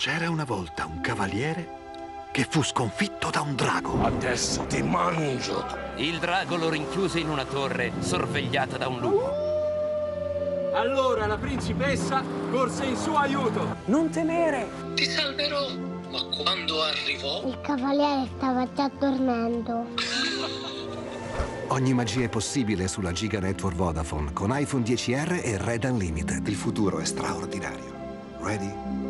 C'era una volta un cavaliere che fu sconfitto da un drago. Adesso ti mangio. Il drago lo rinchiuse in una torre sorvegliata da un lupo. Allora la principessa corse in suo aiuto. Non temere! Ti salverò. Ma quando arrivò... Il cavaliere stava già dormendo. Ogni magia è possibile sulla Giga Network Vodafone con iPhone 10R e Red Unlimited. Il futuro è straordinario. Ready?